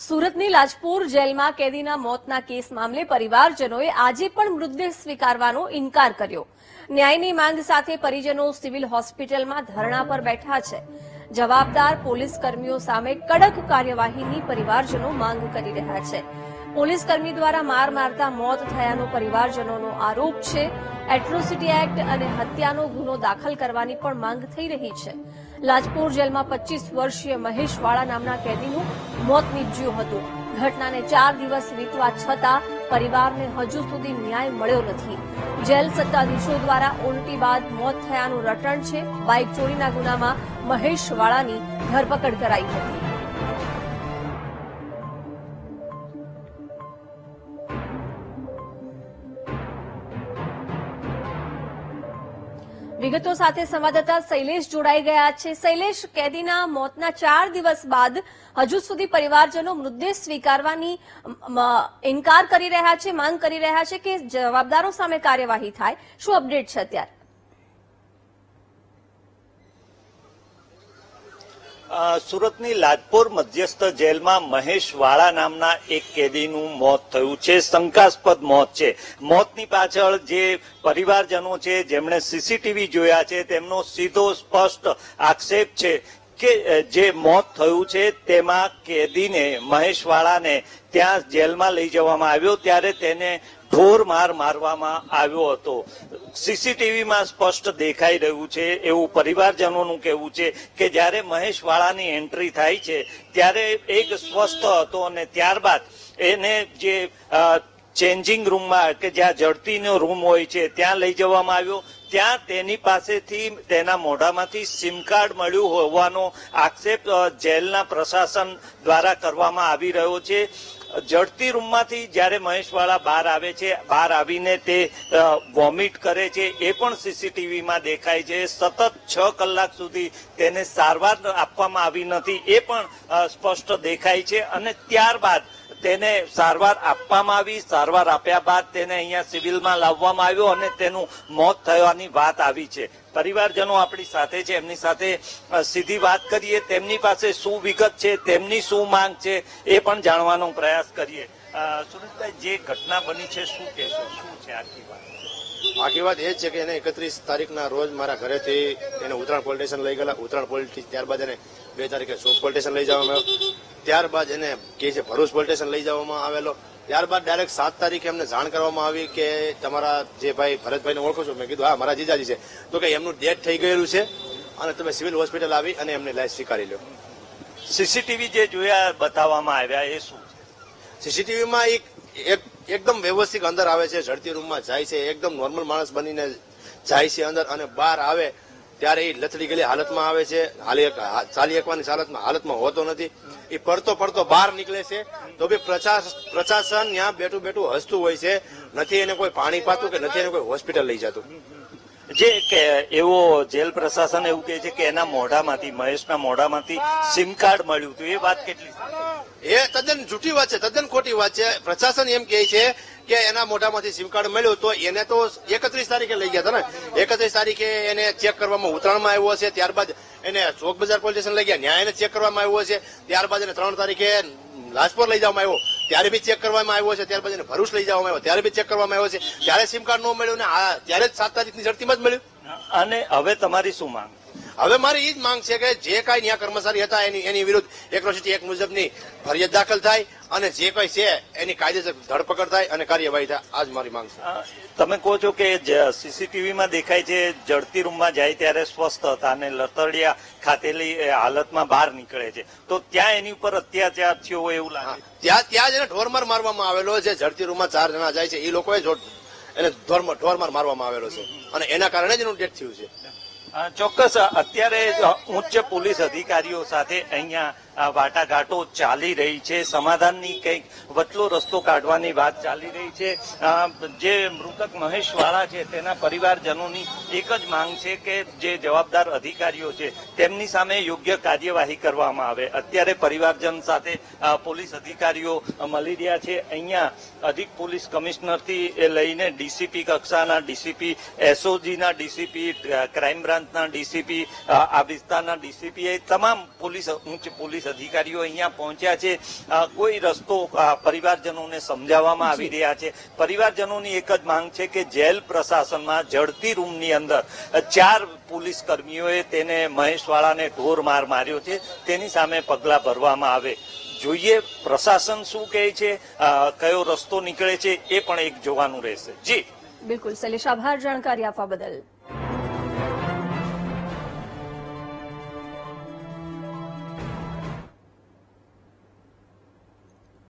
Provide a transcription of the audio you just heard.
સુરતની લાજપુર જેલમાં કેદીના મોતના કેસ મામલે પરિવારજનોએ આજે પણ મૃતદેહ સ્વીકારવાનો ઇન્કાર કર્યો. ન્યાયની માંગ સાથે પરિજનો સિવિલ હોસ્પિટલમાં ધરણા પર બેઠા છે. જવાબદાર પોલીસ કર્મીઓ સામે કડક કાર્યવાહીની પરિવારજનો માંગ કરી રહ્યા છે. પોલીસ કર્મી દ્વારા માર મારતા મોત થયાનો પરિવારજનોનો આરોપ છે. એટ્રોસિટી એક્ટ અને હત્યાનો ગુનો દાખલ કરવાની પણ માંગ થઈ રહી છે. લાજપુર જેલમાં પચીસ વર્ષીય મહેશવાળા નામના કેદીનું મોત નીપજ્યું હતું. ઘટનાને ચાર દિવસ વીતવા છતાં પરિવારને હજુ સુધી ન્યાય મળ્યો નથી. જેલ સત્તાધીશો દ્વારા ઉલટી બાદ મોત થયાનું રટણ છે. બાઇક ચોરીના ગુનામાં મહેશ વાળાની ધરપકડ કરાઈ હતી. વિગતો સાથે સંવાદદાતા શૈલેષ જોડાઈ ગયા છે. શૈલેષ, કેદીના મોતના ચાર દિવસ બાદ હજુ સુધી પરિવારજનો મૃતદેહ સ્વીકારવાની ઇનકાર કરી રહ્યા છે, માંગ કરી રહ્યા છે કે જવાબદારો સામે કાર્યવાહી થાય. શું અપડેટ છે અત્યારે? સુરતની લાજપોર મધ્યસ્થ જેલમાં મહેશ વાળા નામના એક કેદીનું મોત થયું છે. શંકાસ્પદ મોત છે. મોતની પાછળ જે પરિવારજનો છે, જેમણે સીસીટીવી જોયા છે, તેમનો સીધો સ્પષ્ટ આક્ષેપ છે કે જે મોત થયું છે તેમાં કેદીને, મહેશવાળાને ત્યાં જેલમાં લઈ જવામાં આવ્યો ત્યારે તેને ઢોર માર મારવામાં આવ્યો હતો. સીસીટીવીમાં સ્પષ્ટ દેખાઈ રહ્યું છે, એવું પરિવારજનોનું કહેવું છે કે જ્યારે મહેશવાળાની એન્ટ્રી થાય છે, ત્યારે એક સ્વસ્થ હતો અને ત્યારબાદ એને જે ચેન્જિંગ રૂમમાં કે જ્યાં જડતીનો રૂમ હોય છે, ત્યાં લઈ જવામાં આવ્યો. ત્યાં તેની પાસેથી તેના મોઢામાંથી સિમ કાર્ડ મળ્યું હોવાનો આક્ષેપ જેલના પ્રશાસન દ્વારા કરવામાં આવી રહ્યો છે. જડતી રૂમમાંથી જ્યારે મહેશવાળા બહાર આવે છે, બહાર આવીને તે વોમિટ કરે છે, એ પણ સીસીટીવીમાં દેખાય છે. સતત છ કલાક સુધી તેને સારવાર આપવામાં આવી નથી, એ પણ સ્પષ્ટ દેખાય છે. અને ત્યારબાદ તેને સારવાર આપવામાં આવી, સારવાર આપ્યા બાદ તેને અહીંયા સિવિલમાં લાવવામાં આવ્યો અને તેનું મોત થવાની વાત આવી છે. પરિવારજનો આપણી સાથે છે, એમની સાથે સીધી વાત કરીએ, તેમની પાસે શું વિગત છે, તેમની શું માંગ છે, એ પણ જાણવાનો પ્રયાસ કરીએ. સુરેશભાઈ, જે ઘટના બની છે, શું કહેશો? શું છે આખી વાત? આખી વાત એ છે કે એને એકત્રીસ તારીખના રોજ મારા ઘરેથી એને ઉત્તરાયણ પોલીસ સ્ટેશન લઈ ગયેલા. ઉત્તરાયણ પોલીસ ત્યારબાદ એને બે તારીખે સોપ પોલીસ સ્ટેશન લઈ જવામાં આવ્યો. ત્યારબાદ એને કે છે ભરૂચ પોલીસ સ્ટેશન લઈ જવામાં આવેલો. ત્યારબાદ ડાયરેક્ટ સાત તારીખે એમને જાણ કરવામાં આવી કે તમારા જે ભાઈ ભરતભાઈને ઓળખો છો મેં કીધું હા મારા જીજાજી છે. તો કે એમનું ડેથ થઈ ગયેલું છે અને તમે સિવિલ હોસ્પિટલ આવી અને એમને લાઈફ સ્વીકારી લો. સીસીટીવી જે જોયા બતાવવામાં આવ્યા એ શું? સીસીટીવીમાં એક એક એકદમ વ્યવસ્થિત અંદર આવે છે ઝડતી રૂમમાં જાય છે એકદમ નોર્મલ માણસ બનીને જાય છે અંદર અને બહાર આવે. ત્યારે એ લથડી ગયેલી હાલતમાં આવે છે. હાલી ચાલી એકવાની હાલતમાં હાલતમાં હોતો નથી. એ પડતો પડતો બહાર નીકળે છે. તો બી પ્રશાસ- પ્રશાસન ત્યાં બેઠું બેઠું હસતું હોય છે. નથી એને કોઈ પાણી પાતું કે નથી એને કોઈ હોસ્પિટલ લઈ જતું. જે કે એવો જેલ પ્રશાસન એવું કહે છે કે એના મોઢામાંથી, મહેશના મોઢામાંથી સિમ કાર્ડ મળ્યું હતું. એ વાત કેટલી એ તદ્દન જૂઠી વાત છે, તદ્દન ખોટી વાત છે. પ્રશાસન એમ કહે છે કે એના મોઢામાંથી સિમ કાર્ડ મળ્યું તો એને તો એકત્રીસ તારીખે લઈ ગયા હતા ને. એકત્રીસ તારીખે એને ચેક કરવામાં ઉતરાણમાં આવ્યો છે ત્યારબાદ એને ચોક બજાર પોલીસ સ્ટેશન લઈ ગયા. ન્યાય ચેક કરવામાં આવ્યો છે ત્યારબાદ એને ત્રણ તારીખે લાજપોર લઈ જવામાં આવ્યો. ત્યારે બી ચેક કરવામાં આવ્યો છે ત્યારબાદ એને ભરૂચ લઈ જવામાં આવ્યો, ત્યારે બી ચેક કરવામાં આવ્યો છે. ત્યારે સિમ કાર્ડ ન મળ્યું ને ત્યારે જ સાત તારીખની ઝડપીમાં જ મળ્યું. અને હવે તમારી શું માંગ? હવે મારી એ જ માંગ છે કે જે કાંઈ ન્યા કર્મચારી હતા એની એની વિરુદ્ધ એક્રોસિટી એક મુજબની ફરિયાદ દાખલ થાય અને જે કંઈ છે એની કાયદેસર ધરપકડ થાય અને કાર્યવાહી થાય. આ જ મારી માંગ છે. તમે કહો છો કે સીસીટીવીમાં દેખાય છે જડતી રૂમમાં જાય ત્યારે સ્વસ્થ હતા અને લતડિયા ખાતેલી હાલતમાં બહાર નીકળે છે. તો ત્યાં એની ઉપર અત્યાચાર થયો હોય એવું લાગે ત્યાં ત્યાં જ એને ઢોરમાર મારવામાં આવેલો છે. ઝડતી રૂમમાં ચાર જણા જાય છે. એ લોકોએ એને ઢોરમાર મારવામાં આવેલો છે. અને એના કારણે જ એનું ડેથ થયું છે. ચોક્કસ અત્યારે ઉચ્ચ પોલીસ અધિકારીઓ સાથે અહીંયા અ, વાટાઘાટો ચાલી રહી છે. સમાધાનની કંઈક વચલો રસ્તો કાઢવાની વાત ચાલી રહી છે. જે મૃતક મહેશવાળા છે તેના પરિવારજનોની એક જ માંગ છે કે જે જવાબદાર અધિકારીઓ છે તેમની સામે યોગ્ય કાર્યવાહી કરવામાં આવે. અત્યારે પરિવારજન સાથે પોલીસ અધિકારીઓ મળી રહ્યા છે. અહીંયા અધિક પોલીસ કમિશનરથી લઈને ડીસીપી કક્ષાના ડીસીપી એસઓજીના ડીસીપી ક્રાઇમ બ્રાન્ચના ડીસીપી આ વિસ્તારના ડીસીપી તમામ પોલીસ ઉચ્ચ પોલીસ અધિકારીઓ અહીંયા પહોંચ્યા છે. કોઈ રસ્તો પરિવારજનોને સમજાવવામાં આવી રહ્યા છે. પરિવારજનોની એક જ માંગ છે કે જેલ પ્રશાસનમાં જડતી રૂમની અંદર ચાર પોલીસ કર્મીઓએ તેને મહેશવાળાને ઢોર માર માર્યો છે. તેની સામે પગલા ભરવામાં આવે. જોઈએ પ્રશાસન શું કહે છે કયો રસ્તો નીકળે છે એ પણ એક જોવાનું રહેશે. જી. બિલકુલ. શૈલેષ આભાર. જાણકારી આપવા બદલ.